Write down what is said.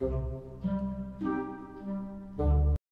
Música